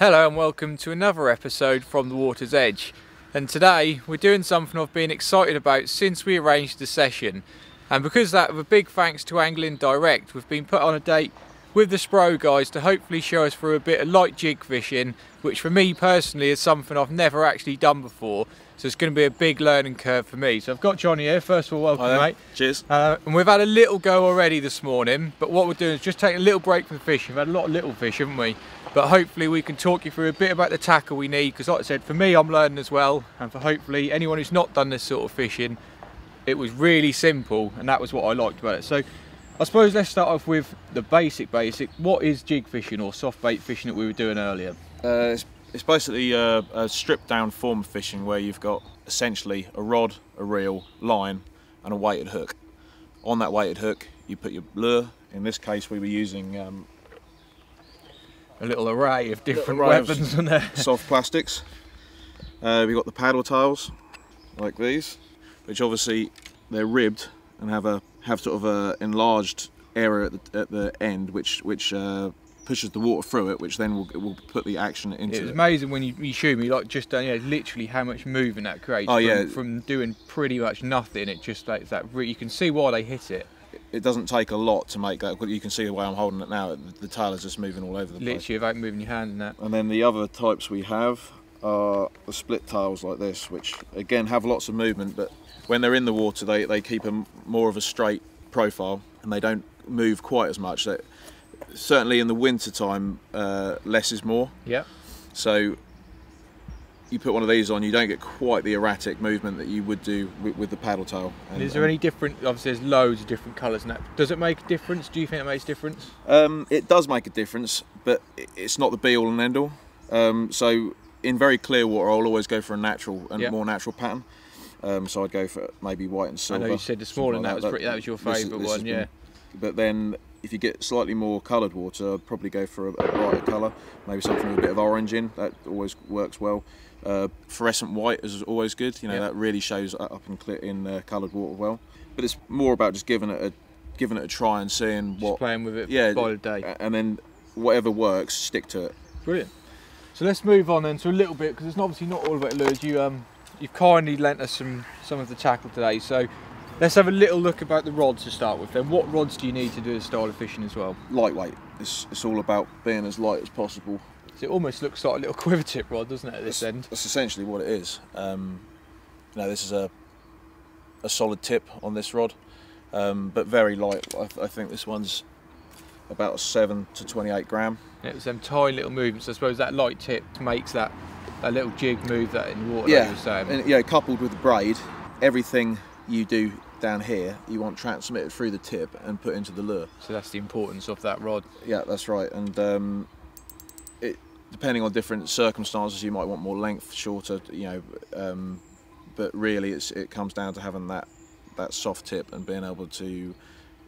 Hello and welcome to another episode from the Water's Edge. And today we're doing something I've been excited about since we arranged the session. And because that, a big thanks to Angling Direct, we've been put on a date with the Spro guys to hopefully show us through a bit of light jig fishing, which for me personally is something I've never actually done before. So it's going to be a big learning curve for me. So I've got Jonny here. First of all, welcome, Hi mate. Cheers. Uh, and we've had a little go already this morning, but what we're doing is just taking a little break from fishing. We've had a lot of little fish, haven't we? But hopefully we can talk you through a bit about the tackle we need, because like I said, for me, I'm learning as well, and for hopefully anyone who's not done this sort of fishing, it was really simple, and that was what I liked about it. So I suppose let's start off with the basic basic. What is jig fishing or soft bait fishing that we were doing earlier? Uh, it's, it's basically a, a stripped down form of fishing where you've got essentially a rod, a reel, line, and a weighted hook. On that weighted hook, you put your lure. In this case, we were using um, A little array of different array weapons soft plastics. Uh, we've got the paddle tails, like these, which obviously they're ribbed and have a have sort of a enlarged area at the, at the end, which which uh, pushes the water through it, which then will, will put the action into It was it. amazing when you, you showed me like just uh, yeah, literally how much movement that creates. Oh, from, yeah. from doing pretty much nothing. It just like that. You can see why they hit it. it doesn't take a lot to make that. You can see the way I'm holding it now. The, the tail is just moving all over the place. Literally without moving your hand and that. And then the other types we have are the split tails like this, which again have lots of movement, but when they're in the water, they, they keep a more of a straight profile and they don't move quite as much. They, certainly in the winter time, uh, less is more. Yeah. So you put one of these on, you don't get quite the erratic movement that you would do with, with the paddle tail. And is there any different? Obviously, there's loads of different colours and that. Does it make a difference? Do you think it makes a difference? Um, it does make a difference, but it's not the be all and end all. Um, so in very clear water, I'll always go for a natural and Yeah. more natural pattern. Um, so I'd go for maybe white and silver. I know you said this morning like that was pretty, that was your favourite one. been- Yeah. But then if you get slightly more coloured water, I'd probably go for a, a brighter colour, maybe something with a bit of orange in. That always works well. Uh, fluorescent white is always good. You know Yeah. that really shows up in in uh, coloured water well. But it's more about just giving it a giving it a try and seeing Just what playing with it yeah by the day. and then whatever works, stick to it. Brilliant. So let's move on then to a little bit because it's obviously not all about it lures. You um you've kindly lent us some some of the tackle today. So let's have a little look about the rods to start with. Then what rods do you need to do this style of fishing as well? Lightweight. It's, it's all about being as light as possible. So it almost looks like a little quiver tip rod, doesn't it, at this that's, end? That's essentially what it is. Um, you know, this is a a solid tip on this rod, um, but very light. I, I think this one's about seven to twenty-eight gram. And it was them tiny little movements. I suppose that light tip makes that that little jig move that in water. like you were saying. and yeah, coupled with the braid, everything you do down here, you want transmitted through the tip and put into the lure. So that's the importance of that rod. Yeah, that's right. And um, it, depending on different circumstances, you might want more length, shorter. You know, um, but really, it's, it comes down to having that that soft tip and being able to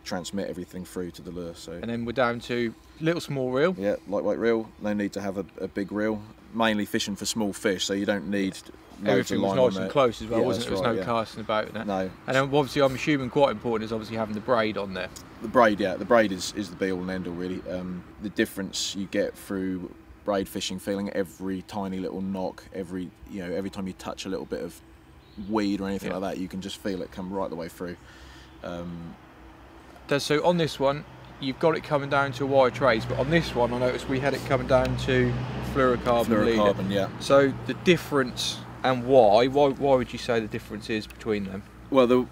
transmit everything through to the lure. So And then we're down to little small reel. yeah, lightweight reel. No need to have a, a big reel. Mainly fishing for small fish, so you don't need Everything was nice and there. close as well, Yeah, wasn't it? There was right, no yeah. casting about that. No, And then obviously I'm assuming quite important is obviously having the braid on there. The braid, yeah, the braid is, is the be all and end all really. Um, the difference you get through braid fishing, feeling every tiny little knock, every you know, every time you touch a little bit of weed or anything Yeah. like that, you can just feel it come right the way through. Um, So on this one, you've got it coming down to a wire trace, but on this one I noticed we had it coming down to fluorocarbon, leader. fluorocarbon, yeah. So the difference and why, why, why would you say the difference is between them? Well, the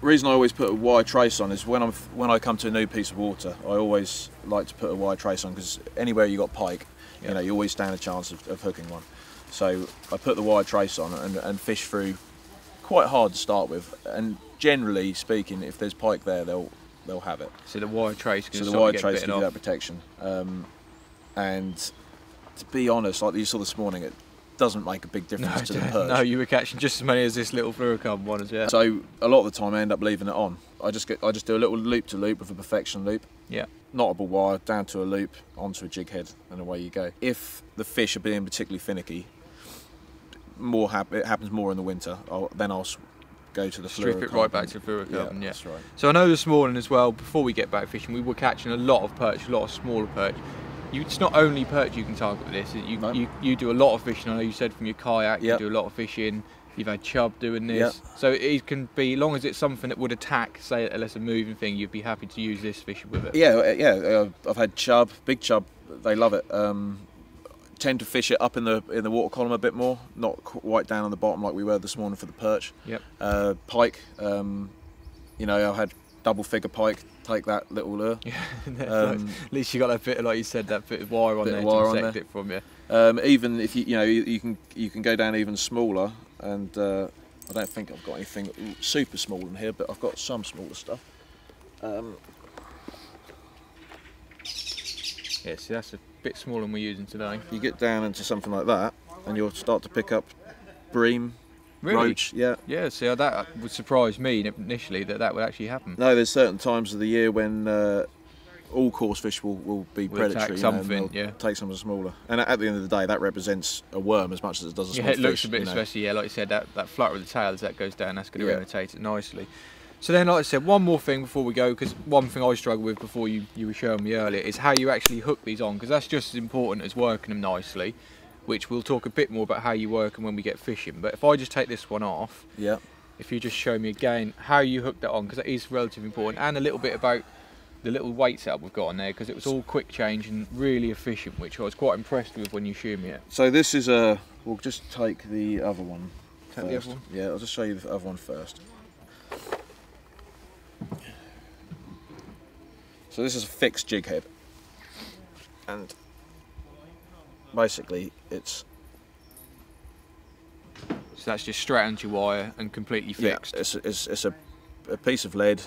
reason I always put a wire trace on is when I'm when I come to a new piece of water, I always like to put a wire trace on because anywhere you got pike, Yeah. you know, you always stand a chance of, of hooking one. So I put the wire trace on and, and fish through quite hard to start with, and generally speaking, if there's pike there, they'll they'll have it. So the wire trace can So the wire trace gives you that protection. Um, and to be honest, like you saw this morning, it doesn't make a big No, difference to the perch. no, you were catching just as many as this little fluorocarbon one as well. So a lot of the time I end up leaving it on. I just get I just do a little loop to loop with a perfection loop. Yeah. Knottable wire down to a loop onto a jig head and away you go. If the fish are being particularly finicky, more hap- it happens more in the winter. I'll, then I'll go to the Strip it right back to fluorocarbon, yeah. that's right. So I know this morning as well, before we get back fishing, we were catching a lot of perch, a lot of smaller perch. You, it's not only perch you can target with this. You, No. you you do a lot of fishing. I know you said from your kayak Yep. you do a lot of fishing. You've had chub doing this, Yep. so it can be long as it's something that would attack, say, unless a moving thing. You'd be happy to use this fishing with it. Yeah, uh, yeah. uh, I've had chub, big chub. They love it. Um, tend to fish it up in the in the water column a bit more, not quite down on the bottom like we were this morning for the perch. Yep. Uh, pike. Um, you know, I've had double figure pike. Take that little lure. Um, At least you got that bit, of, like you said, that bit of wire on Bit there wire to protect it from you. Um, even if you you know you, you can you can go down even smaller, and uh, I don't think I've got anything super small in here, but I've got some smaller stuff. Um, Yeah, see, that's a bit smaller than we're using today. you get down into something like that, and you'll start to pick up bream, roach. Yeah. Yeah, see, that would surprise me initially that that would actually happen. No, there's certain times of the year when uh, all coarse fish will, will be Will predatory. you know, and something, they'll yeah. Take something smaller. And at the end of the day, that represents a worm as much as it does a small Yeah, it looks fish, a bit, you know. especially yeah, like you said, that, that flutter of the tail as that goes down, that's going to Yeah. it nicely. So then, like I said, one more thing before we go, because one thing I struggle with before you, you were showing me earlier is how you actually hook these on, because that's just as important as working them nicely, which we'll talk a bit more about how you work and when we get fishing. But if I just take this one off, Yeah. if you just show me again how you hook that on, because that is relatively important, and a little bit about the little weight setup we've got on there, because it was all quick change and really efficient, which I was quite impressed with when you showed me it. So this is a. We'll just take the other one. Take the other one? Yeah, I'll just show you the other one first. So this is a fixed jig head, and basically it's So that's just straight onto wire and completely fixed. Yeah, it's, it's, it's a, a piece of lead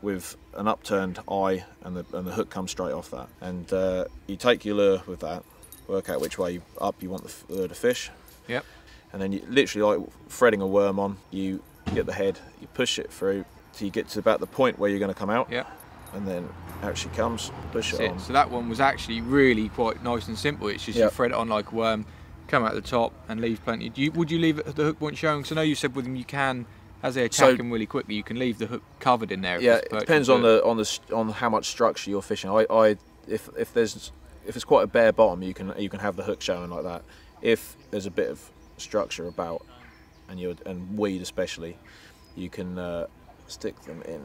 with an upturned eye, and the and the hook comes straight off that. And uh, you take your lure with that, work out which way up you want the lure to fish, Yep. and then you literally like threading a worm on. You get the head, you push it through till you get to about the point where you're going to come out, Yep. and then out she comes, push That's it it. on. So that one was actually really quite nice and simple. It's just you thread it on like a worm, come out the top, and leave plenty. Do you, would you leave it, the hook point showing? Because I know you said with them you can, as they attack them really quickly, you can leave the hook covered in there. Yeah, it depends on the on the on how much structure you're fishing. I, I if if there's if it's quite a bare bottom, you can you can have the hook showing like that. If there's a bit of structure about, and you and weed especially, you can uh, stick them in.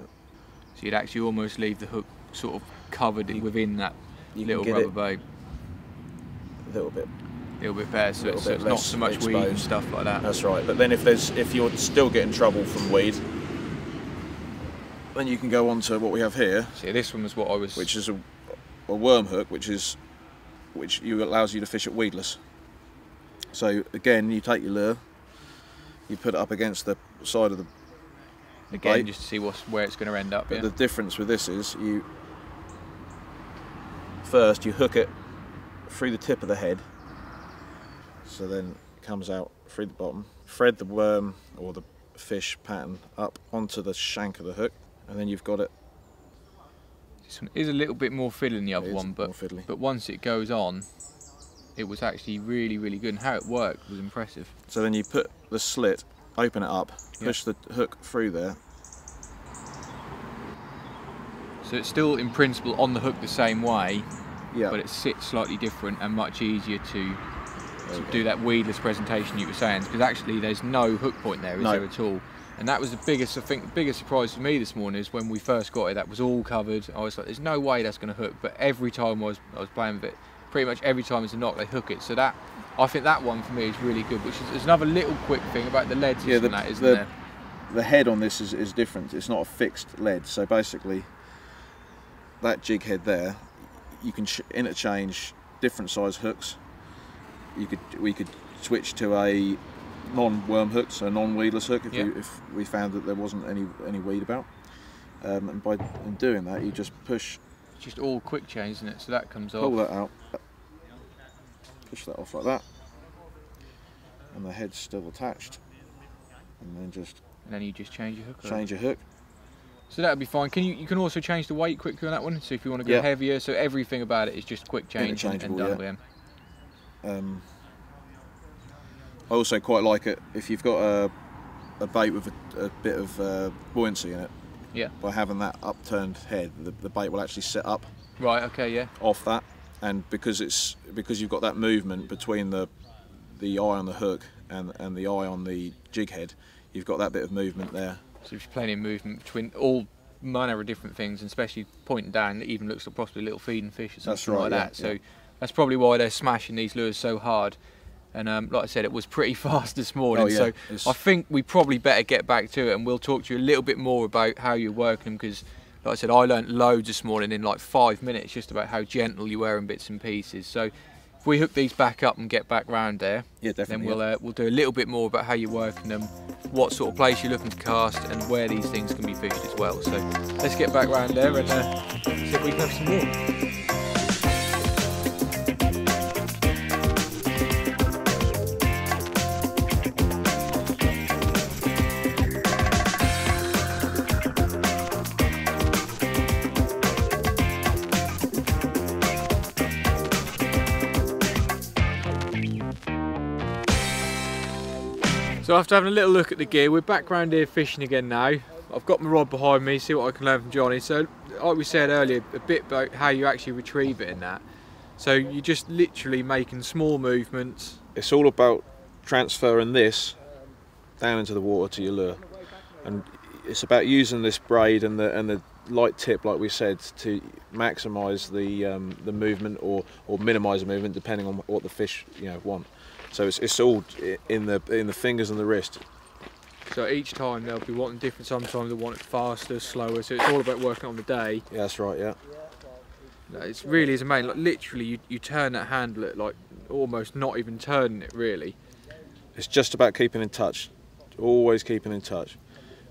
So you'd actually almost leave the hook sort of covered within that You little rubber it bait, a little bit. a little bit better, so, it's, so it's not so much weed and stuff like that. That's right. But then if there's if you're still getting trouble from weed, then you can go on to what we have here, See, this one was what I was. which is a, a worm hook, which is which you allows you to fish it weedless. So again, you take your lure, you put it up against the side of the. Again bait. just to see what's where it's going to end up. But Yeah. the difference with this is you first you hook it through the tip of the head, so then it comes out through the bottom. Thread the worm or the fish pattern up onto the shank of the hook, and then you've got it. This one is a little bit more fiddly than the other one, but but once it goes on, it was actually really really good, and how it worked was impressive. So then you put the slit, open it up, push the hook through there. So it's still in principle on the hook the same way, Yeah. but it sits slightly different and much easier to, to do that weedless presentation you were saying. Because actually there's no hook point there, is No. there at all? And that was the biggest, I think, the biggest surprise for me this morning is when we first got it. That was all covered. I was like, "There's no way that's going to hook." But every time I was, I was playing with it, pretty much every time it's a knock, they hook it. So that, I think that one for me is really good. Which is, is another little quick thing about the leads Yeah, the- that, isn't the- there? the head on this is, is different. It's not a fixed lead. So basically, that jig head there, you can interchange different size hooks. You could we could switch to a non-worm hook, so a non-weedless hook, if, Yeah. you, if we found that there wasn't any any weed about. Um, and by in doing that, you just push It's just all quick change, isn't it? So that comes off. pull that out, push that off like that, and the head's still attached. And then just and then you just change your hook. change your hook. So that would be fine. Can you you can also change the weight quickly on that one? So if you want to go Yeah. heavier, so everything about it is just quick change and, done yeah. with. Um, I also quite like it if you've got a, a bait with a, a bit of uh, buoyancy in it. Yeah. By having that upturned head, the, the bait will actually sit up Right. Okay. Yeah. off that, and because it's because you've got that movement between the the eye on the hook and and the eye on the jig head, you've got that bit of movement there. So there's plenty of movement between all manner of different things, and especially pointing down, it even looks like possibly a little feeding fish or something That's right, like yeah, that. So yeah. that's probably why they're smashing these lures so hard. And um, like I said, it was pretty fast this morning. Oh, yeah, So it's- I think we probably better get back to it, and we'll talk to you a little bit more about how you're working them because. Like I said, I learnt loads this morning in like five minutes just about how gentle you were in bits and pieces. So we hook these back up and get back round there, Yeah, definitely, then we'll uh, we'll do a little bit more about how you're working them, what sort of place you're looking to cast, and where these things can be fished as well. So let's get back round there and uh, see if we can have some more. So after having a little look at the gear, we're back round here fishing again now. I've got my rod behind me, see what I can learn from Jonny. So, like we said earlier, a bit about how you actually retrieve it in that. So you're just literally making small movements. it's all about transferring this down into the water to your lure, and it's about using this braid and the and the light tip, like we said, to maximise the um, the movement or or minimise the movement depending on what the fish you know want. So it's, it's all in the in the fingers and the wrist. So each time they'll be wanting different. Sometimes they want it faster, slower. So it's all about working on the day. Yeah, that's right. Yeah. It's really is amazing. Like literally, you, you turn that handle at like almost not even turning it really. It's just about keeping in touch, always keeping in touch.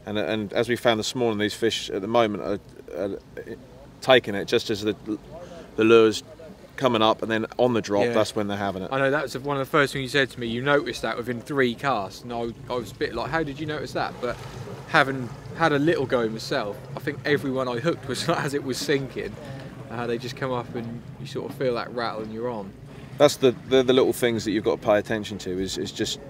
And, and as we found this morning, these fish at the moment are, are taking it just as the, the lure's coming up, and then on the drop, Yeah. that's when they're having it. I know that was one of the first things you said to me. You noticed that within three casts, and I, I was a bit like, "How did you notice that?" But having had a little go myself, I think everyone I hooked was as it was sinking. Uh, they just come up and you sort of feel that rattle and you're on. That's the, the the little things that you've got to pay attention to. Is, is just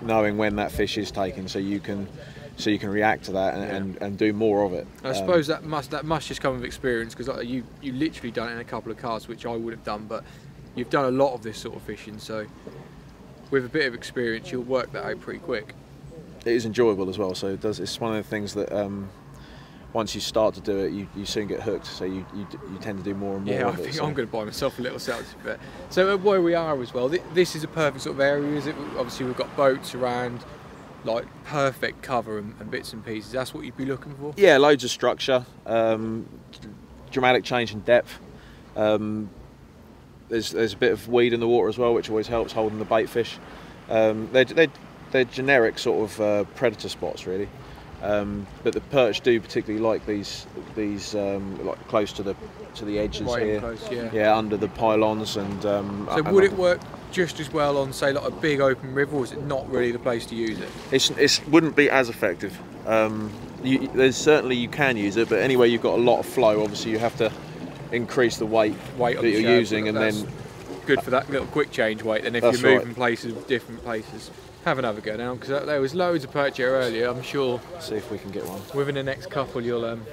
knowing when that fish is taken, so you can so you can react to that and, Yeah. and, and do more of it. I Um, suppose that must that must just come with experience because like, you you literally done it in a couple of casts, which I would have done, but you've done a lot of this sort of fishing, so with a bit of experience, you'll work that out pretty quick. it is enjoyable as well. So it does. It's one of the things that um, once you start to do it, you, you soon get hooked. So you, you you tend to do more and more Yeah, I of it. think so- I'm going to buy myself a little bit. So where we are as well, this is a perfect sort of area. Is it? Obviously, we've got boats around, like perfect cover and, and bits and pieces. That's what you'd be looking for. Yeah, loads of structure, um, dramatic change in depth. Um, there's there's a bit of weed in the water as well, which always helps holding the bait fish. Um, they're, they're, they're generic sort of uh, predator spots really, um, but the perch do particularly like these these um, like close to the to the edges Right here. close, yeah. Yeah, under the pylons and. Um, So would it work just as well on, say, like a big open river, or is it not really the place to use it? It's, it's wouldn't be as effective. Um, you, there's certainly you can use it, but anyway, you've got a lot of flow. Obviously, you have to increase the weight Weight that you're using, and then good for that little quick change weight. Then if you're right. moving places, different places, have another go now because there was loads of perch here earlier. I'm sure see if we can get one. within the next couple you'll um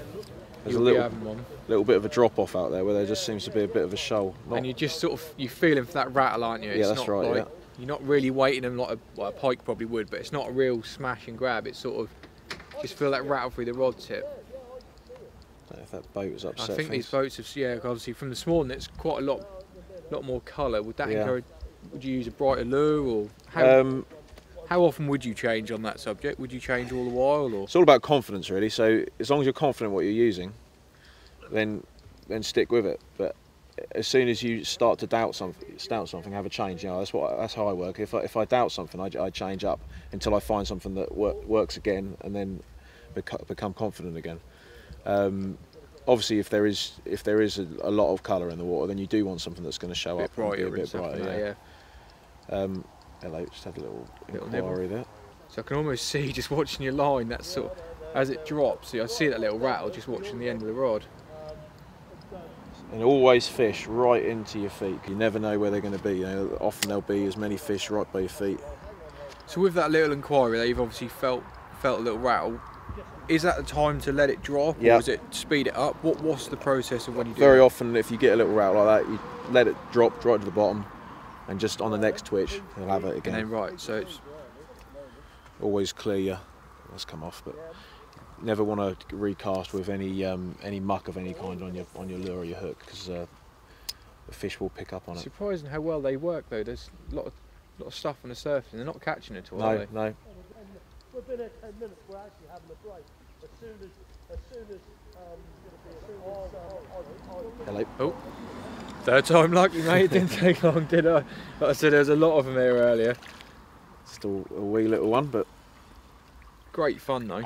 There's a you'll little- having one. Little bit of a drop off out there where there just seems to be a bit of a shoal. Not- and you just sort of you're feeling for that rattle, aren't you? Yeah, that's not right, Like, yeah. You're not really waiting them like a, a pike probably would, but it's not a real smash and grab. It's sort of just feel that rattle through the rod tip. don't know if that boat was up, I upset. think these boats have yeah, obviously from this morning it's quite a lot, lot more colour. Would that Yeah. encourage? Would you use a brighter lure or how, Um, how often would you change on that subject? Would you change all the while or? it's all about confidence, really. So as long as you're confident what you're using, then then stick with it. But as soon as you start to doubt something, doubt something, have a change. You know, that's what that's how I work. If I, if I doubt something, I, I change up until I find something that wor- works again, and then beco- become confident again. Um, obviously, if there is if there is a, a lot of colour in the water, then you do want something that's going to show up and be brighter a bit brighter. that, yeah. yeah. Um, hello, just had a little, Little nibble. inquiry there. So I can almost see just watching your line that sort of, as it drops. I see that little rattle just watching the end of the rod. And always fish right into your feet. You never know where they're going to be. You know, often there'll be as many fish right by your feet. So with that little inquiry that you've obviously felt felt a little rattle, is that the time to let it drop Yeah. or is it speed it up? What what's the process of when you do Very that? often, if you get a little rattle like that, you let it drop right to the bottom, and just on the next twitch he'll have it And then again. right, so it's Always clear your. Let's come off, but never want to recast with any um, any muck of any kind on your on your lure or your hook because uh, the fish will pick up on it. surprising how well they work though. There's a lot of lot of stuff on the surface and they're not catching it at all, are No, they? no. We've been here 10 minutes, we're actually having a break. As soon as, Hello. Oh. Third time lucky, mate. It didn't take long, did I? Like I said, there was a lot of them here earlier. Still a wee little one, but Great fun though.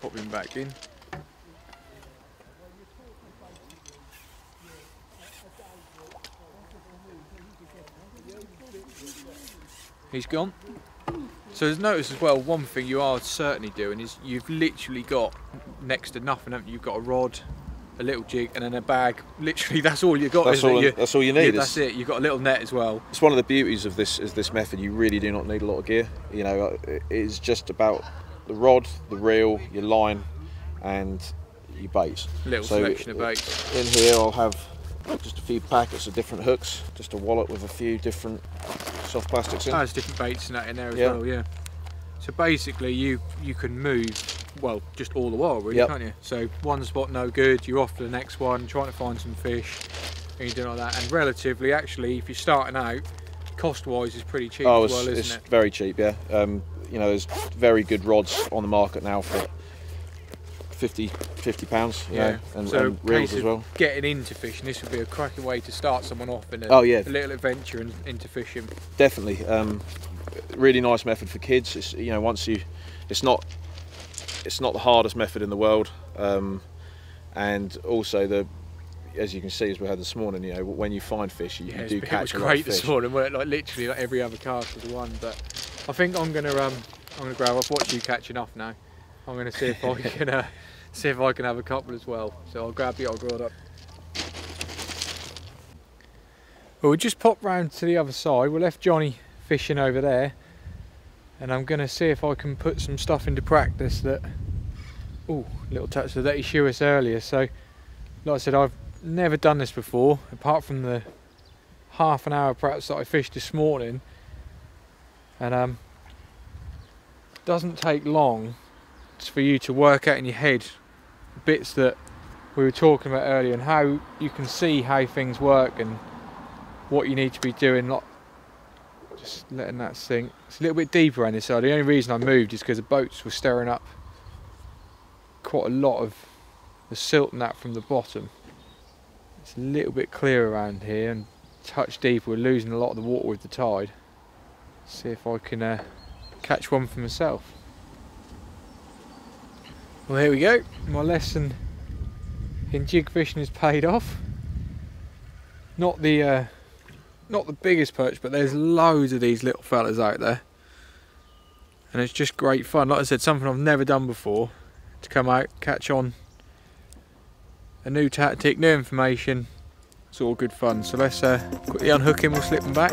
Pop him back in. He's gone. So there's notice as well, one thing you are certainly doing is you've literally got next to nothing, haven't you? You've got a rod, a little jig, and then a bag. Literally, that's all you got. that's isn't all. it? You- that's all you yeah, need. that's it. You've got a little net as well. It's one of the beauties of this is this method. You really do not need a lot of gear. You know, it is just about the rod, the reel, your line, and your baits. Little So, selection of baits. In here, I'll have just a few packets of different hooks, just a wallet with a few different soft plastics in. Oh, there's different baits and that in there as Yeah. well. Yeah. So basically, you you can move well just all the while, really, Yep. can't you? So one spot no good, you're off to the next one, trying to find some fish, and you're doing like that. And relatively, actually, if you're starting out, cost-wise, is pretty cheap oh, as well, isn't it? it's it? very cheap. Yeah. Um, you know, there's very good rods on the market now for 50 50 pounds. Yeah. know, and, so and reels as well. getting into fishing, this would be a cracking way to start someone off in a, Oh yeah, a little adventure in, into fishing. definitely um, really nice method for kids it's you know once you it's not it's not the hardest method in the world um, and also the as you can see as we had this morning you know when you find fish you, Yeah, you do catch it was a lot of great this morning. Weren't it? Like literally, like every other cast was one. But I think I'm gonna um, I'm gonna grab. I've watched you catching off now. I'm gonna see if I can uh, see if I can have a couple as well. So I'll grab the old rod up. Well, we just popped round to the other side. We left Jonny fishing over there, and I'm gonna see if I can put some stuff into practice that. Oh, little touch of that he showed us earlier. So, like I said, I've never done this before, apart from the half an hour perhaps that I fished this morning. And um, doesn't take long for you to work out in your head bits that we were talking about earlier and how you can see how things work and what you need to be doing. Not just letting that sink. It's a little bit deeper on this side. The only reason I moved is because the boats were stirring up quite a lot of the silt and that from the bottom. It's a little bit clearer around here and touch deeper. We're losing a lot of the water with the tide. See if I can uh, catch one for myself. Well, here we go. My lesson in jig fishing has paid off. Not the uh, not the biggest perch, but there's loads of these little fellas out there, and it's just great fun. Like I said, something I've never done before. To come out, catch on, a new tactic, new information. It's all good fun. So let's uh, quickly unhook him. We'll slip him back.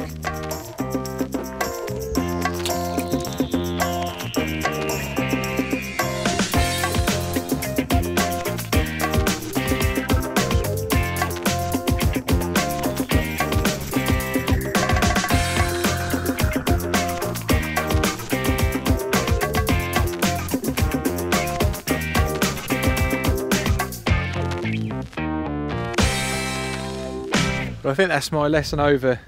I think that's my lesson over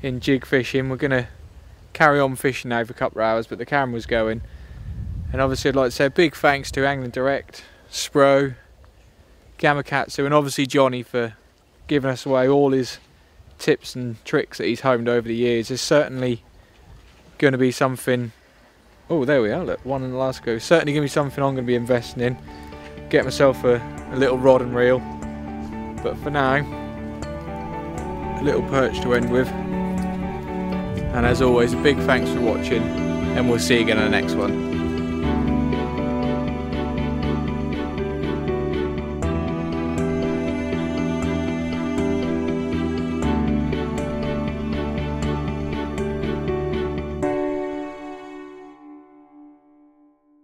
in jig fishing. We're going to carry on fishing now for a couple of hours, but the camera's going. And obviously, I'd like to say a big thanks to Angling Direct, Spro, Gamakatsu, and obviously Jonny for giving us away all his tips and tricks that he's honed over the years. There's certainly going to be something. Oh, there we are. Look, one in the last go. Certainly going to be something I'm going to be investing in. Get myself a, a little rod and reel. But for now, little perch to end with. And as always, a big thanks for watching, and we'll see you again on the next one.